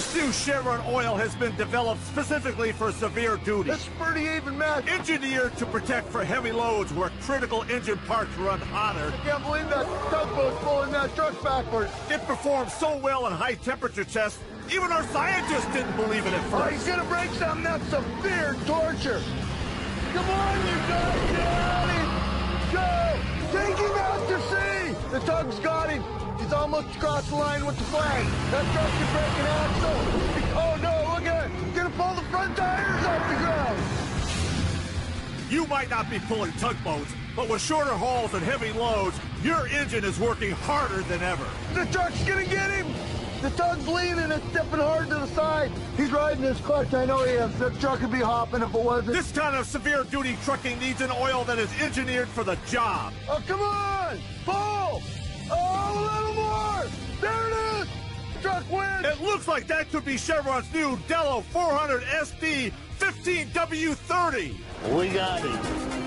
Chevron oil has been developed specifically for severe duty. That's pretty even match. Engineered to protect for heavy loads where critical engine parts run hotter. I can't believe that tugboat's pulling that truck backwards. It performed so well in high temperature tests, even our scientists didn't believe it at Oh, first. he's gonna break something. That's severe torture. Come on, you guys, get out of Go! Take him out to sea! The tug's got him. Almost across the line with the flag. That truck is breaking axle. Oh no, look at it. Gonna pull the front tires off the ground. You might not be pulling tugboats, but with shorter hauls and heavy loads, your engine is working harder than ever. The truck's gonna get him! The tug's leaning and stepping hard to the side. He's riding his clutch, I know he is. The truck would be hopping if it wasn't. This kind of severe duty trucking needs an oil that is engineered for the job. Oh, come on! Pull! Looks like that could be Chevron's new Delo 400 SD 15W30. We got him.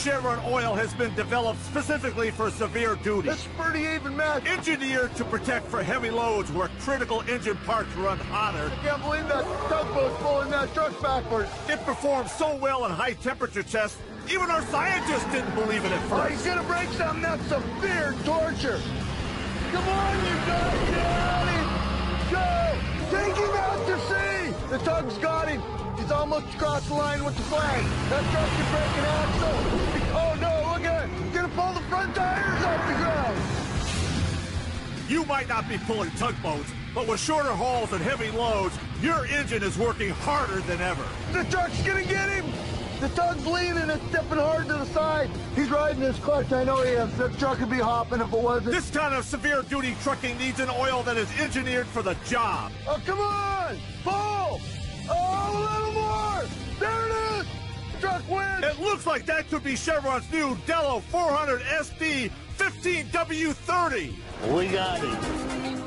Chevron oil has been developed specifically for severe duty. It's pretty even match. Engineered to protect for heavy loads where critical engine parts run hotter. I can't believe that tugboat's pulling that truck backwards. It performs so well in high temperature tests, even our scientists didn't believe it at Oh, he's gonna break something. That's severe torture. Come on, you guys, Daddy! Go! Take him out to sea! The tug's got him. Almost across the line with the flag. That truck is breaking axle. Oh no, look at it. He's gonna pull the front tires off the ground. You might not be pulling tugboats, but with shorter hauls and heavy loads, your engine is working harder than ever. The truck's gonna get him! The tug's leaning and stepping hard to the side. He's riding his clutch, I know he is. The truck would be hopping if it wasn't. This kind of severe duty trucking needs an oil that is engineered for the job. Oh, come on! It looks like that could be Chevron's new Delo 400 SD 15W30. We got him.